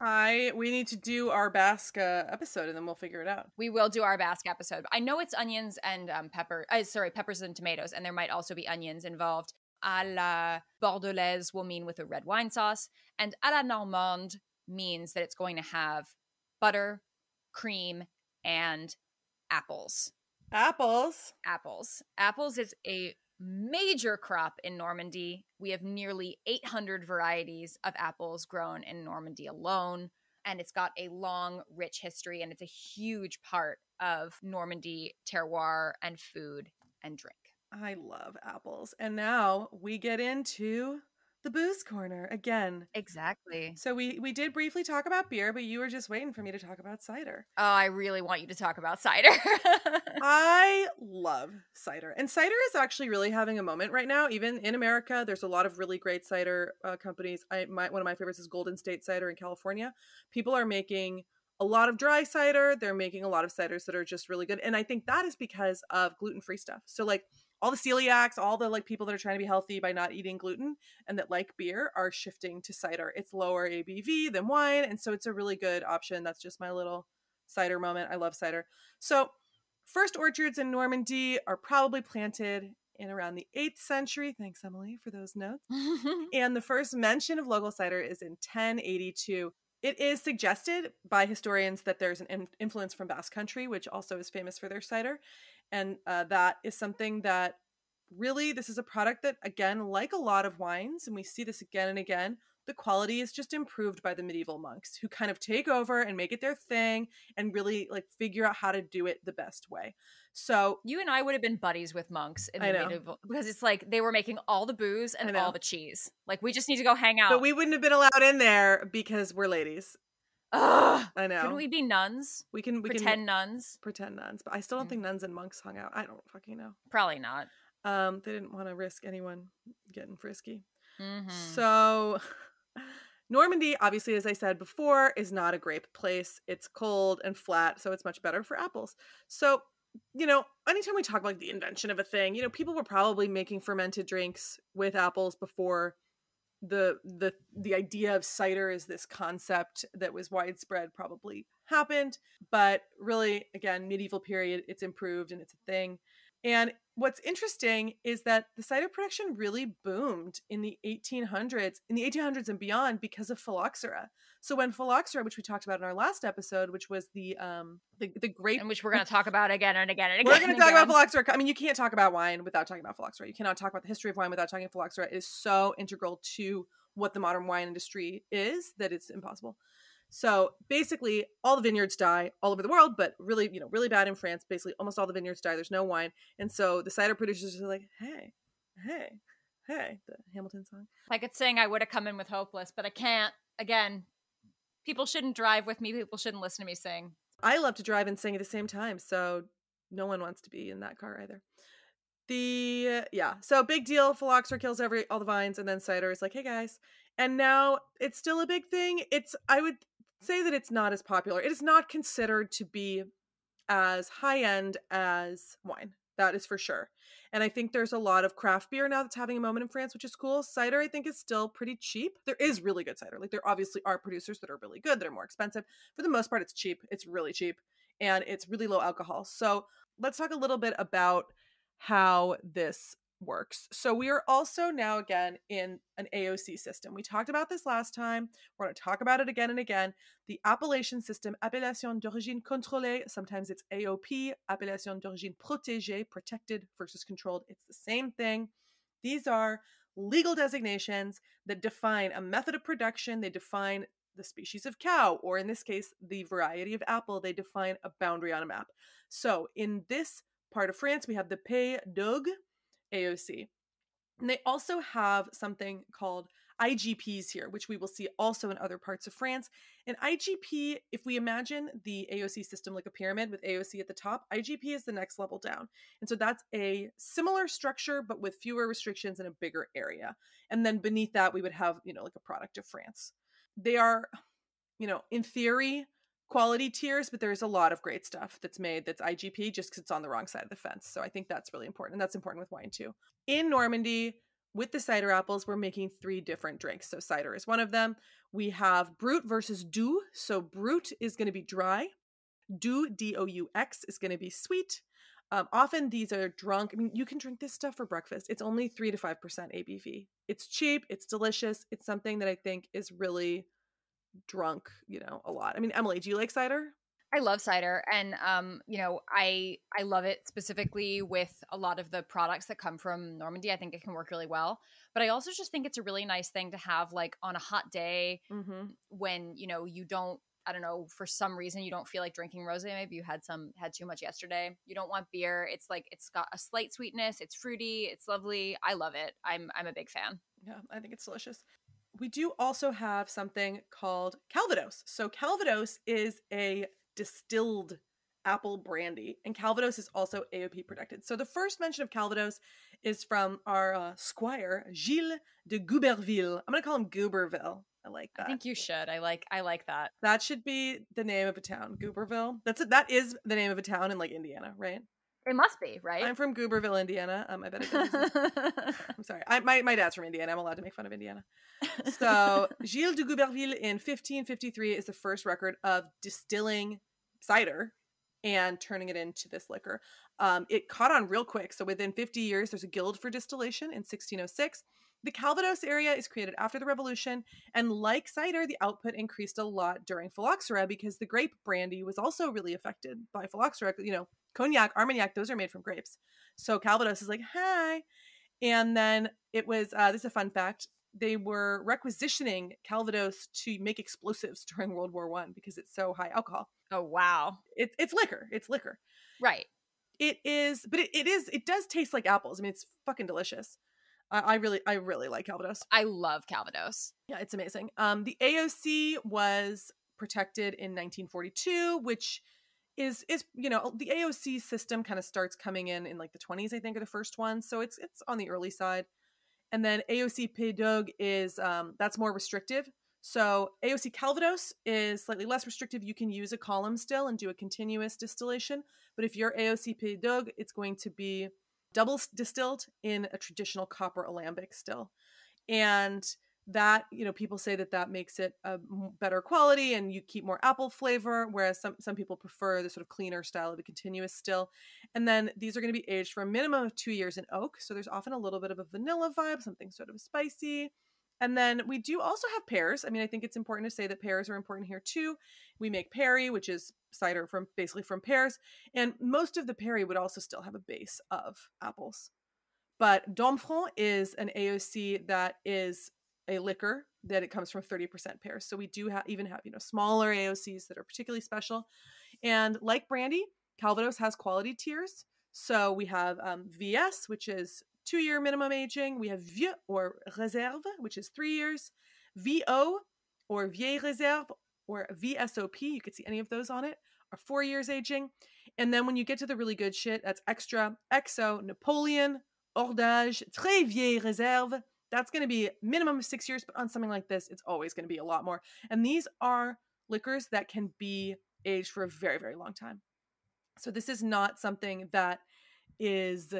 I we need to do our Basque uh, episode, and then we'll figure it out. We will do our Basque episode. I know it's onions and um, pepper. Uh, sorry, peppers and tomatoes, and there might also be onions involved. A la bordelaise will mean with a red wine sauce, and a la normande means that it's going to have butter, cream, and apples. Apples. apples. Apples is a major crop in Normandy. We have nearly 800 varieties of apples grown in Normandy alone. And it's got a long, rich history, and it's a huge part of Normandy terroir and food and drink. I love apples, and now we get into the booze corner again. Exactly. So we we did briefly talk about beer, but you were just waiting for me to talk about cider. Oh, I really want you to talk about cider. *laughs* I love cider, and cider is actually really having a moment right now. Even in America, there's a lot of really great cider uh, companies. I my one of my favorites is Golden State Cider in California. People are making a lot of dry cider. They're making a lot of ciders that are just really good, and I think that is because of gluten free stuff. So like all the celiacs, all the like people that are trying to be healthy by not eating gluten and that like beer are shifting to cider. It's lower ABV than wine, and so it's a really good option. That's just my little cider moment. I love cider. So First orchards in Normandy are probably planted in around the 8th century. Thanks, Emily, for those notes. *laughs* And the first mention of local cider is in 1082. It is suggested by historians that there's an in- influence from Basque Country, which also is famous for their cider. And uh, that is something that really, this is a product that, again, like a lot of wines, and we see this again and again, the quality is just improved by the medieval monks who kind of take over and make it their thing and really like figure out how to do it the best way. So you and I would have been buddies with monks in the medieval because it's like they were making all the booze and all the cheese. Like we just need to go hang out. but we wouldn't have been allowed in there because we're ladies. Ugh. I know. Couldn't we be nuns? we can we Pretend can nuns? pretend nuns, but I still don't think nuns and monks hung out. I don't fucking know. Probably not. Um, they didn't want to risk anyone getting frisky. Mhm. So, *laughs* Normandy, obviously, as I said before, is not a grape place. It's cold and flat, so it's much better for apples. So, you know, anytime we talk about like, the invention of a thing, you know, people were probably making fermented drinks with apples before the the the idea of cider is this concept that was widespread probably happened but really again medieval period it's improved and it's a thing and what's interesting is that the cider production really boomed in the 1800s, in the 1800s and beyond because of phylloxera. So when phylloxera, which we talked about in our last episode, which was the um the, the grape, and which we're going to talk about again and again and again. We're going to talk about phylloxera. I mean, you can't talk about wine without talking about phylloxera. You cannot talk about the history of wine without talking phylloxera. It is so integral to what the modern wine industry is that it's impossible. So basically, all the vineyards die all over the world, but really, you know, really bad in France. Basically, almost all the vineyards die. There's no wine, and so the cider producers are like, "Hey, hey, hey," the Hamilton song. I could sing "I would have come in with hopeless," but I can't. Again, people shouldn't drive with me. People shouldn't listen to me sing. I love to drive and sing at the same time, so no one wants to be in that car either. The yeah, so big deal. Phylloxera kills every all the vines, and then cider is like, "Hey guys." And now it's still a big thing. It's I would say that it's not as popular. It is not considered to be as high end as wine. That is for sure. And I think there's a lot of craft beer now that's having a moment in France, which is cool. Cider, I think, is still pretty cheap. There is really good cider. Like, there obviously are producers that are really good, that are more expensive. For the most part, it's cheap. It's really cheap and it's really low alcohol. So, let's talk a little bit about how this works. So we are also now again in an AOC system. We talked about this last time. We're going to talk about it again and again. The appellation system, appellation d'origine contrôlée, sometimes it's AOP, appellation d'origine protégée, protected versus controlled. It's the same thing. These are legal designations that define a method of production, they define the species of cow, or in this case, the variety of apple, they define a boundary on a map. So in this part of France, we have the Pays d'Auge, AOC. And they also have something called IGPs here, which we will see also in other parts of France. And IGP, if we imagine the AOC system like a pyramid with AOC at the top, IGP is the next level down. And so that's a similar structure, but with fewer restrictions in a bigger area. And then beneath that, we would have, you know, like a product of France. They are, you know, in theory, quality tiers, but there's a lot of great stuff that's made that's IGP just because it's on the wrong side of the fence. So I think that's really important. And that's important with wine too. In Normandy, with the cider apples, we're making three different drinks. So cider is one of them. We have Brut versus Doux. So Brut is going to be dry. Doux, D O U X, is going to be sweet. Um, often these are drunk. I mean, you can drink this stuff for breakfast. It's only 3 to 5% ABV. It's cheap, it's delicious. It's something that I think is really drunk, you know, a lot. I mean, Emily, do you like cider? I love cider and um you know I I love it specifically with a lot of the products that come from Normandy. I think it can work really well but I also just think it's a really nice thing to have like on a hot day mm-hmm. when you know you don't I don't know for some reason you don't feel like drinking rosé maybe you had some had too much yesterday. You don't want beer. It's like it's got a slight sweetness. It's fruity. It's lovely. I love it. I'm I'm a big fan. Yeah I think it's delicious we do also have something called Calvados. So Calvados is a distilled apple brandy, and Calvados is also AOP protected. So the first mention of Calvados is from our uh, squire Gilles de Gouberville. I'm gonna call him Gooberville. I like that. I think you should. I like. I like that. That should be the name of a town, Gooberville. That's it. That is the name of a town in like Indiana, right? It must be, right? I'm from Gooberville, Indiana. Um, I bet it. *laughs* I'm sorry. I, my, my dad's from Indiana. I'm allowed to make fun of Indiana. So, *laughs* Gilles de Gouberville in 1553 is the first record of distilling cider and turning it into this liquor. Um, it caught on real quick. So, within 50 years, there's a guild for distillation in 1606. The Calvados area is created after the revolution, and like cider, the output increased a lot during phylloxera because the grape brandy was also really affected by phylloxera. You know, cognac, Armagnac, those are made from grapes. So Calvados is like, hi. And then it was, uh, this is a fun fact, they were requisitioning Calvados to make explosives *laughs* during World War One because it's so high alcohol. Oh wow. It's it's liquor. It's liquor. Right. It is, but it, it is, it does taste like apples. I mean, it's fucking delicious. I, I really, I really like Calvados. I love Calvados. Yeah, it's amazing. Um, the AOC was protected in 1942, which is is you know the AOC system kind of starts coming in in like the 20s I think are the first ones so it's it's on the early side and then AOC d'Auge is um that's more restrictive So AOC Calvados is slightly less restrictive. You can use a column still and do a continuous distillation. But if you're AOC d'Auge, it's going to be double distilled in a traditional copper alembic still. And that you know people say that that makes it a better quality and you keep more apple flavor whereas some some people prefer the sort of cleaner style of a continuous still and then these are going to be aged for a minimum of two years in oak so there's often a little bit of a vanilla vibe something sort of spicy and then we do also have pears. I mean, I think it's important to say that pears are important here too. We make perry, which is cider from basically from pears, and most of the perry would also still have a base of apples. But Domfront is an AOC that is a liquor that it comes from 30% pears. So we do have even have, you know, smaller AOCs that are particularly special. And like brandy, Calvados has quality tiers. So we have um, VS, which is two year minimum aging. We have Vieux or Réserve, which is three years. VO or Vieille Réserve or VSOP, you could see any of those on it, are four years aging. And then when you get to the really good shit, that's Extra, EXO, Napoleon, Hors d'Âge, Très Vieille Réserve, that's going to be minimum of six years, but on something like this, it's always going to be a lot more. And these are liquors that can be aged for a very, very long time. So this is not something that is,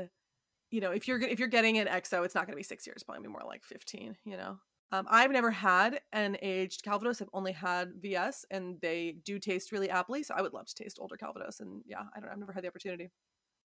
you know, if you're if you're getting an XO, it's not going to be six years, probably more like fifteen. You know, um, I've never had an aged Calvados. I've only had VS, and they do taste really appley. So I would love to taste older Calvados. And yeah, I don't. Know, I've never had the opportunity.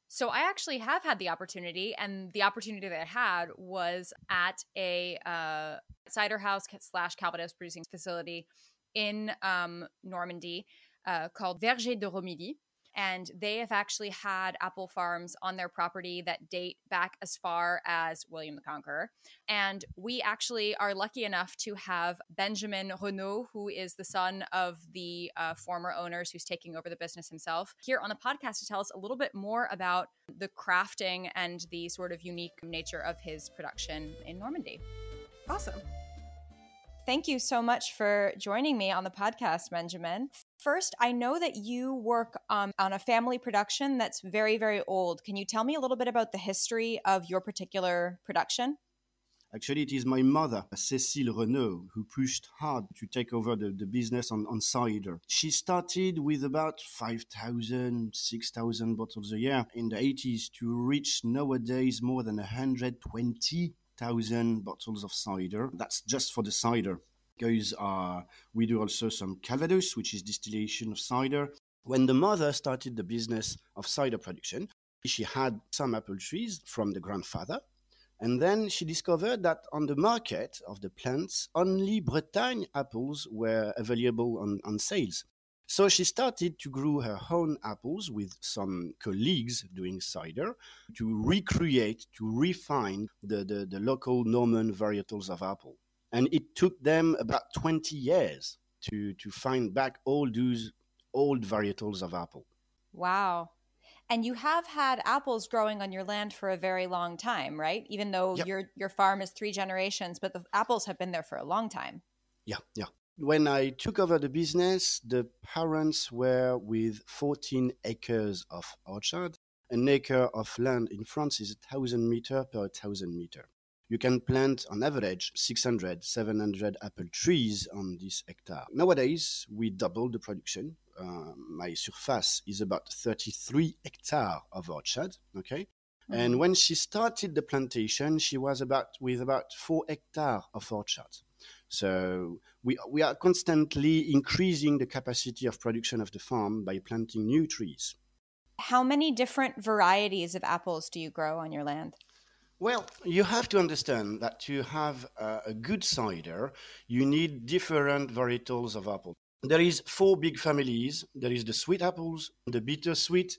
So I actually have had the opportunity, and the opportunity that I had was at a uh, cider house slash Calvados producing facility in um, Normandy uh, called Verger de Romilly and they have actually had apple farms on their property that date back as far as William the Conqueror. And we actually are lucky enough to have Benjamin Renaud, who is the son of the uh, former owners who's taking over the business himself, here on the podcast to tell us a little bit more about the crafting and the sort of unique nature of his production in Normandy. Awesome. Thank you so much for joining me on the podcast, Benjamin. First, I know that you work um, on a family production that's very, very old. Can you tell me a little bit about the history of your particular production? Actually, it is my mother, Cécile Renaud, who pushed hard to take over the, the business on, on cider. She started with about 5,000, 6,000 bottles a year in the 80s to reach nowadays more than 120 thousand bottles of cider. That's just for the cider. Because uh, we do also some Calvados, which is distillation of cider. When the mother started the business of cider production, she had some apple trees from the grandfather. And then she discovered that on the market of the plants, only Bretagne apples were available on, on sales. So she started to grow her own apples with some colleagues doing cider to recreate, to refine the, the, the, local Norman varietals of apple. And it took them about 20 years to, to find back all those old varietals of apple. Wow. And you have had apples growing on your land for a very long time, right? Even though yep. your your farm is three generations, but the apples have been there for a long time. Yeah, yeah when I took over the business, the parents were with 14 acres of orchard. An acre of land in France is a 1,000 meter per 1,000 meter. You can plant on average 600, 700 apple trees on this hectare. Nowadays, we double the production. Uh, my surface is about 33 hectare of orchard. Okay. Mm-hmm. And when she started the plantation, she was about with about four hectare of orchard. So we, we are constantly increasing the capacity of production of the farm by planting new trees. How many different varieties of apples do you grow on your land? Well, you have to understand that to have a, a good cider, you need different varietals of apple. There is four big families. There is the sweet apples, the bitter sweet,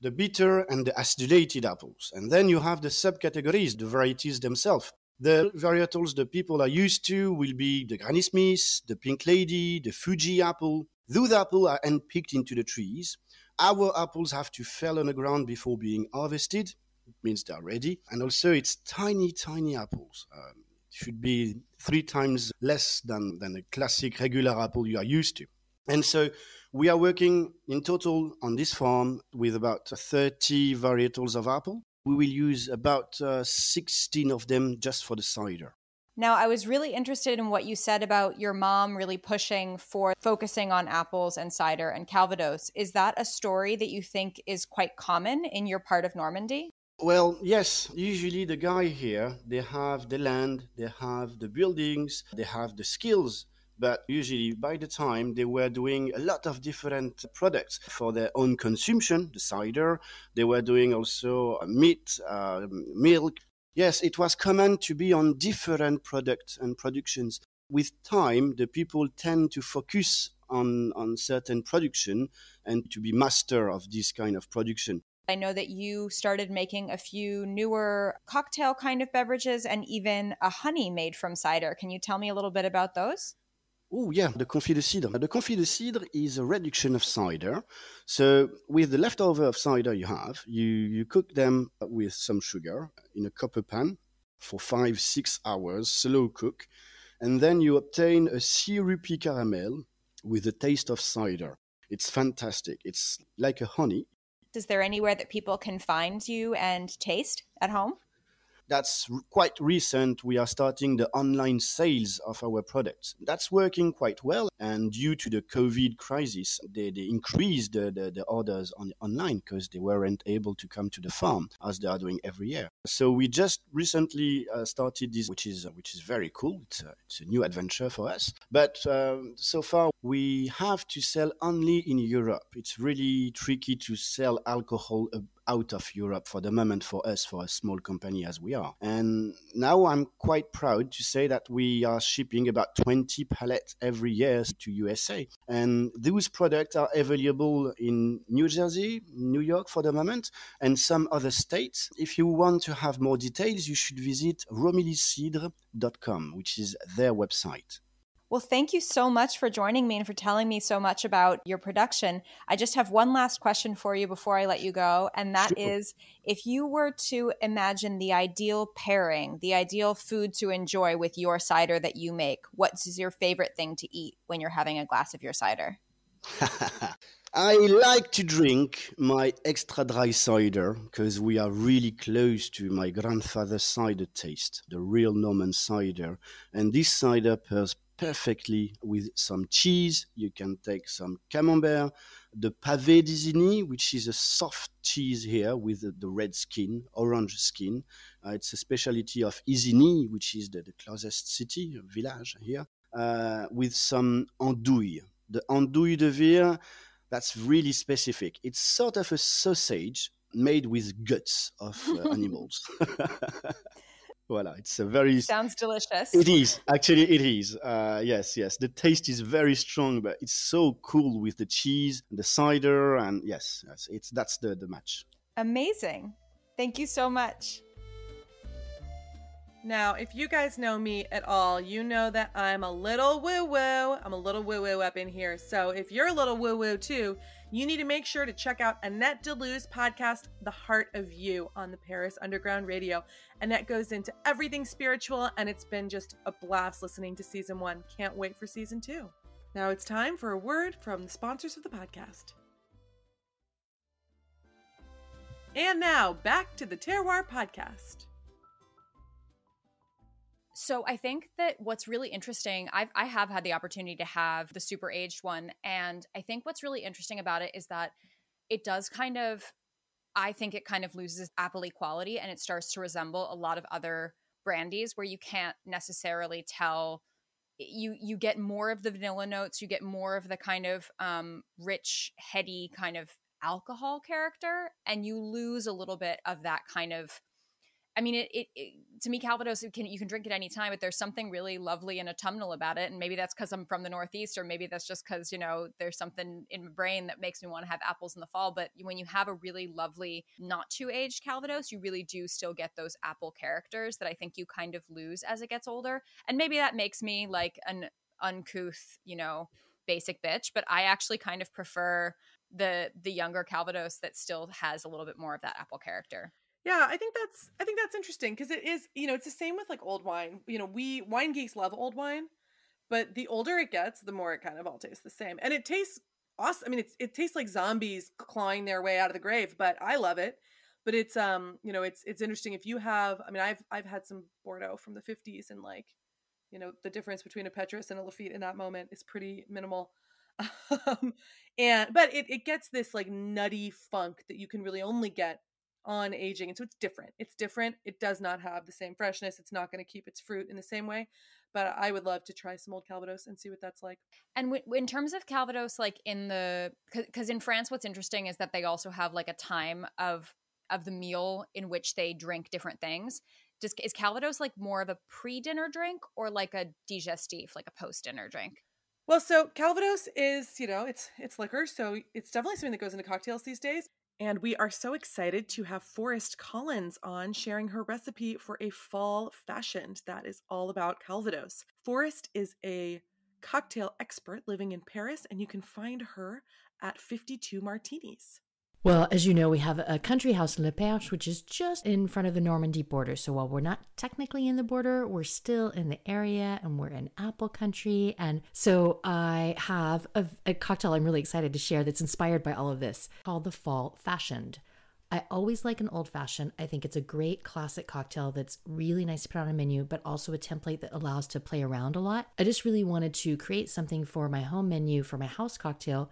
the bitter, and the acidulated apples. And then you have the subcategories, the varieties themselves. The varietals the people are used to will be the Granny Smith, the Pink Lady, the Fuji apple. Those apples are handpicked into the trees. Our apples have to fall on the ground before being harvested. Means they're ready. And also, it's tiny, tiny apples. Um, should be three times less than, than a classic regular apple you are used to. And so we are working in total on this farm with about 30 varietals of apple we will use about uh, 16 of them just for the cider. Now, I was really interested in what you said about your mom really pushing for focusing on apples and cider and Calvados. Is that a story that you think is quite common in your part of Normandy? Well, yes. Usually, the guy here, they have the land, they have the buildings, they have the skills. But usually, by the time they were doing a lot of different products for their own consumption, the cider, they were doing also meat, uh, milk, Yes, it was common to be on different products and productions. With time, the people tend to focus on, on certain production and to be master of this kind of production. I know that you started making a few newer cocktail kind of beverages and even a honey made from cider. Can you tell me a little bit about those? Oh, yeah, the confit de cidre. The confit de cidre is a reduction of cider. So, with the leftover of cider you have, you, you cook them with some sugar in a copper pan for five, six hours, slow cook. And then you obtain a syrupy caramel with the taste of cider. It's fantastic. It's like a honey. Is there anywhere that people can find you and taste at home? That's quite recent. We are starting the online sales of our products. That's working quite well. And due to the COVID crisis, they, they increased the, the, the orders on online because they weren't able to come to the farm as they are doing every year. So we just recently uh, started this, which is uh, which is very cool. It's a, it's a new adventure for us. But uh, so far, we have to sell only in Europe. It's really tricky to sell alcohol out of Europe for the moment for us, for a small company as we are. And now I'm quite proud to say that we are shipping about 20 pallets every year to USA. And those products are available in New Jersey, New York for the moment, and some other states. If you want to have more details, you should visit romillycidre.com, which is their website. Well, thank you so much for joining me and for telling me so much about your production. I just have one last question for you before I let you go. And that sure. is, if you were to imagine the ideal pairing, the ideal food to enjoy with your cider that you make, what's your favorite thing to eat when you're having a glass of your cider? *laughs* I like to drink my extra dry cider because we are really close to my grandfather's cider taste, the real Norman cider. And this cider pairs perfectly with some cheese. You can take some camembert, the pavé d'Isigny, which is a soft cheese here with the, the red skin, orange skin. Uh, it's a specialty of Isigny, which is the, the closest city, village here, uh, with some andouille. The andouille de vire, that's really specific. It's sort of a sausage made with guts of uh, *laughs* animals. *laughs* Voila, it's a very sounds delicious. It is actually it is. Uh, yes, yes. The taste is very strong, but it's so cool with the cheese, and the cider, and yes, yes. It's that's the the match. Amazing. Thank you so much. Now, if you guys know me at all, you know that I'm a little woo woo. I'm a little woo woo up in here. So if you're a little woo woo too, you need to make sure to check out Annette Deleu's podcast, The Heart of You, on the Paris Underground Radio. Annette goes into everything spiritual, and it's been just a blast listening to season one. Can't wait for season two. Now it's time for a word from the sponsors of the podcast. And now back to the Terroir podcast. So I think that what's really interesting, I've, I have had the opportunity to have the super aged one. And I think what's really interesting about it is that it does kind of, I think it kind of loses apple quality and it starts to resemble a lot of other brandies where you can't necessarily tell you you get more of the vanilla notes you get more of the kind of um, rich heady kind of alcohol character and you lose a little bit of that kind of I mean, it, it, it, to me, Calvados can you can drink it anytime, but there's something really lovely and autumnal about it. And maybe that's because I'm from the Northeast, or maybe that's just because you know there's something in my brain that makes me want to have apples in the fall. But when you have a really lovely, not too aged Calvados, you really do still get those apple characters that I think you kind of lose as it gets older. And maybe that makes me like an uncouth, you know, basic bitch. But I actually kind of prefer the the younger Calvados that still has a little bit more of that apple character. Yeah, I think that's I think that's interesting because it is, you know, it's the same with like old wine. You know, we wine geeks love old wine, but the older it gets, the more it kind of all tastes the same. And it tastes awesome. I mean, it's it tastes like zombies clawing their way out of the grave, but I love it. but it's um you know it's it's interesting if you have i mean i've i've had some bordeaux from the 50s and like you know the difference between a petrus and a lafite in that moment is pretty minimal *laughs* um, and but it, it gets this like nutty funk that you can really only get on aging and so it's different. It's different. It does not have the same freshness. It's not going to keep its fruit in the same way but i would love to try some old calvados and see what that's like. And w- in terms of calvados like in the because in france what's interesting is that they also have like a time of of the meal in which they drink different things. Just is calvados like more of a pre-dinner drink or like a digestif like a post-dinner drink? Well, so Calvados is, you know, it's it's liquor, so it's definitely something that goes into cocktails these days. And we are so excited to have Forest Collins on sharing her recipe for a fall fashioned that is all about Calvados. Forest is a cocktail expert living in Paris, and you can find her at 52 Martinis. Well, as you know, we have a country house in Le Perche, which is just in front of the Normandy border. So while we're not technically in the border, we're still in the area and we're in apple country. And so I have a, a cocktail I'm really excited to share that's inspired by all of this called the Fall Fashioned. I always like an old fashioned. I think it's a great classic cocktail that's really nice to put on a menu, but also a template that allows to play around a lot. I just really wanted to create something for my home menu for my house cocktail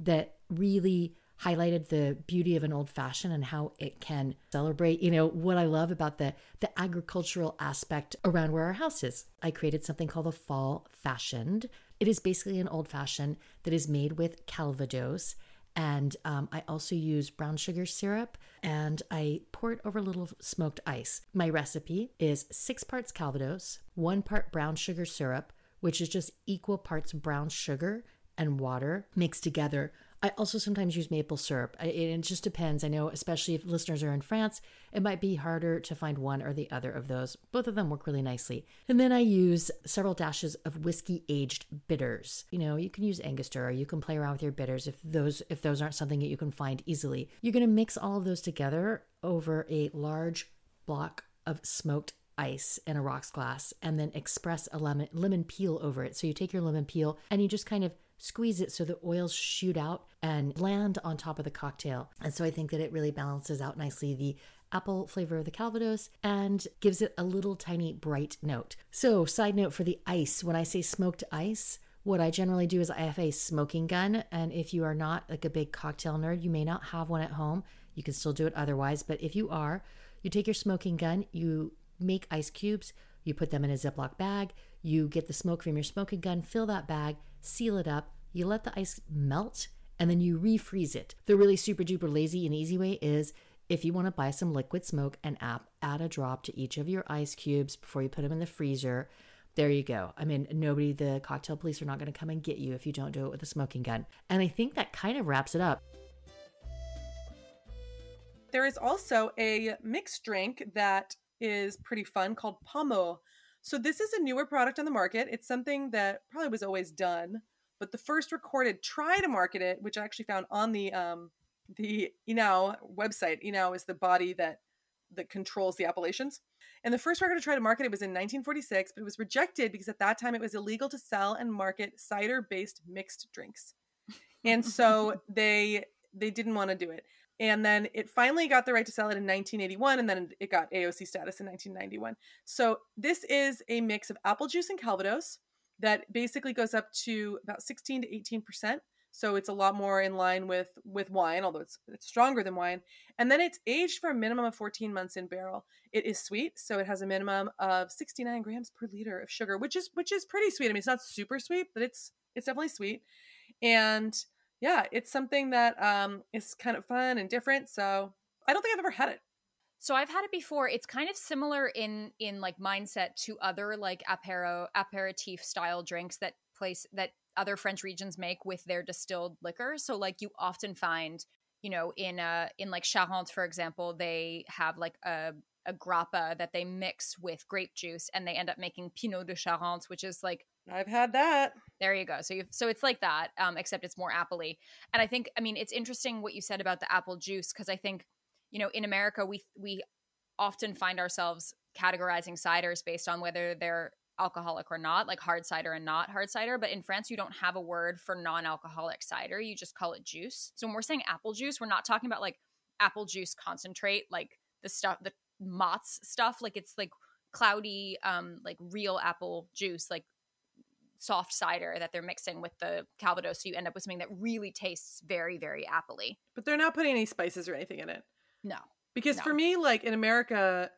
that really highlighted the beauty of an old fashioned and how it can celebrate, you know, what I love about the the agricultural aspect around where our house is. I created something called the fall fashioned. It is basically an old fashioned that is made with Calvados. And um, I also use brown sugar syrup and I pour it over a little smoked ice. My recipe is six parts Calvados, one part brown sugar syrup, which is just equal parts brown sugar and water mixed together I also sometimes use maple syrup. It, just depends. I know, especially if listeners are in France, it might be harder to find one or the other of those. Both of them work really nicely. And then I use several dashes of whiskey aged bitters. You know, you can use Angostura, you can play around with your bitters if those if those aren't something that you can find easily. You're going to mix all of those together over a large block of smoked ice in a rocks glass and then express a lemon lemon peel over it. So you take your lemon peel and you just kind of squeeze it so the oils shoot out and land on top of the cocktail. And so I think that it really balances out nicely the apple flavor of the Calvados and gives it a little tiny bright note. So, side note for the ice when I say smoked ice, what I generally do is I have a smoking gun. And if you are not like a big cocktail nerd, you may not have one at home. You can still do it otherwise. But if you are, you take your smoking gun, you make ice cubes, you put them in a Ziploc bag, you get the smoke from your smoking gun, fill that bag, seal it up, you let the ice melt, and then you refreeze it. The really super duper lazy and easy way is if you want to buy some liquid smoke and add a drop to each of your ice cubes before you put them in the freezer. There you go. I mean, nobody, the cocktail police are not going to come and get you if you don't do it with a smoking gun. And I think that kind of wraps it up. There is also a mixed drink that is pretty fun called Pommeau. So this is a newer product on the market. It's something that probably was always done, but the first recorded try to market it, which I actually found on the um, the Inao website. Inao is the body that that controls the appellations. And the first record to try to market it was in 1946, but it was rejected because at that time it was illegal to sell and market cider-based mixed drinks. And so *laughs* they they didn't want to do it. And then it finally got the right to sell it in 1981, and then it got AOC status in 1991. So this is a mix of apple juice and Calvados that basically goes up to about 16 to 18 percent. So it's a lot more in line with with wine, although it's it's stronger than wine. And then it's aged for a minimum of 14 months in barrel. It is sweet, so it has a minimum of 69 grams per liter of sugar, which is which is pretty sweet. I mean, it's not super sweet, but it's it's definitely sweet. And yeah, it's something that um, is kind of fun and different. So I don't think I've ever had it. So I've had it before. It's kind of similar in in like mindset to other like apero aperitif style drinks that place that other French regions make with their distilled liquor. So like you often find, you know, in uh in like Charente, for example, they have like a a grappa that they mix with grape juice and they end up making Pineau des Charentes, which is like I've had that. There you go. So you so it's like that, um, except it's more appley. And I think, I mean, it's interesting what you said about the apple juice because I think you know, in America, we we often find ourselves categorizing ciders based on whether they're alcoholic or not, like hard cider and not hard cider. But in France, you don't have a word for non alcoholic cider. You just call it juice. So when we're saying apple juice, we're not talking about like apple juice concentrate, like the stuff, the Mott's stuff. Like it's like cloudy, um, like real apple juice, like soft cider that they're mixing with the Calvados. So you end up with something that really tastes very, very appley. But they're not putting any spices or anything in it. No. Because No. for me, like in America,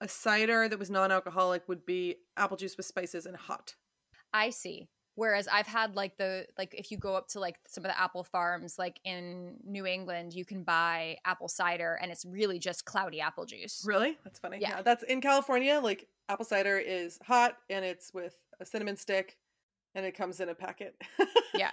a cider that was non-alcoholic would be apple juice with spices and hot. I see. Whereas I've had like the like if you go up to like some of the apple farms like in New England, you can buy apple cider and it's really just cloudy apple juice. Really? That's funny. Yeah. that's in California. Like apple cider is hot and it's with a cinnamon stick, and it comes in a packet. *laughs* Yeah.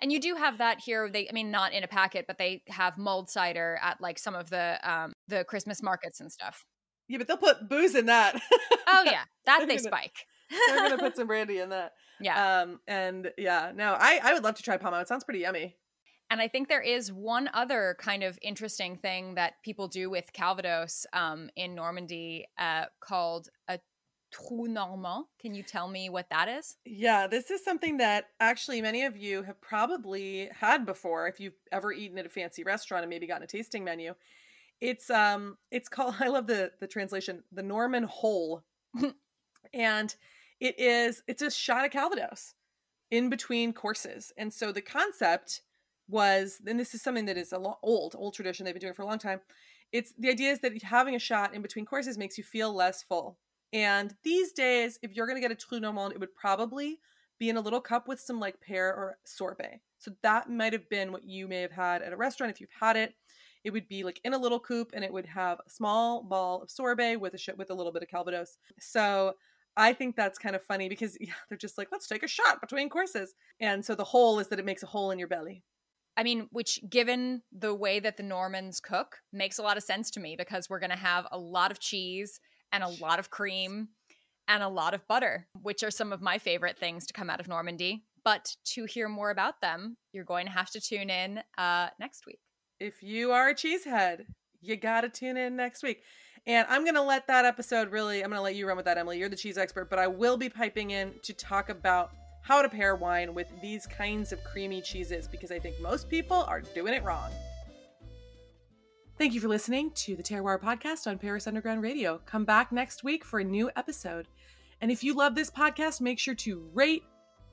And you do have that here. They I mean not in a packet, but they have mulled cider at like some of the um the Christmas markets and stuff. yeah, but they'll put booze in that. Oh yeah, *laughs* that they spike. They're gonna put *laughs* some brandy in that. Yeah. Um, and yeah, no, I I would love to try Pommeau. It sounds pretty yummy. And I think there is one other kind of interesting thing that people do with Calvados um, in Normandy uh, called a trou normand. Can you tell me what that is? Yeah, this is something that actually many of you have probably had before if you've ever eaten at a fancy restaurant and maybe gotten a tasting menu. It's um it's called *laughs* I love the the translation, the Norman hole. *laughs* and it is it's a shot of Calvados in between courses. And so the concept was and this is something that is a lo- old old tradition they've been doing for a long time. It's the idea is that having a shot in between courses makes you feel less full. And these days, if you're going to get a Trou Normand, it would probably be in a little cup with some like pear or sorbet. So that might have been what you may have had at a restaurant. If you've had it, it would be like in a little coupe and it would have a small ball of sorbet with a sh- with a little bit of Calvados. So I think that's kind of funny because yeah, they're just like, let's take a shot between courses. And so the hole is that it makes a hole in your belly. I mean, which given the way that the Normans cook makes a lot of sense to me because we're going to have a lot of cheese and a lot of cream and a lot of butter, which are some of my favorite things to come out of Normandy. But to hear more about them, you're going to have to tune in uh, next week. if you are a cheesehead, you gotta tune in next week. And I'm gonna let that episode really, I'm gonna let you run with that, Emily. You're the cheese expert, but I will be piping in to talk about how to pair wine with these kinds of creamy cheeses because I think most people are doing it wrong. Thank you for listening to the Terroir podcast on Paris Underground Radio. Come back next week for a new episode. And if you love this podcast, make sure to rate,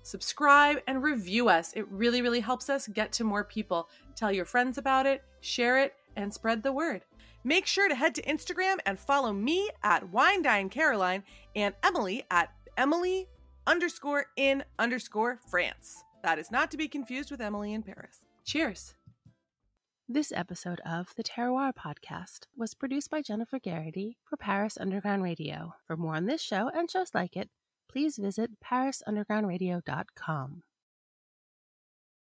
subscribe, and review us. It really, really helps us get to more people. Tell your friends about it, share it, and spread the word. Make sure to head to Instagram and follow me at Wine Dine Caroline and Emily at Emily underscore in underscore France. That is not to be confused with Emily in Paris. Cheers. This episode of the Terroir podcast was produced by Jennifer Garrity for Paris Underground Radio. For more on this show and shows like it, please visit parisundergroundradio.com.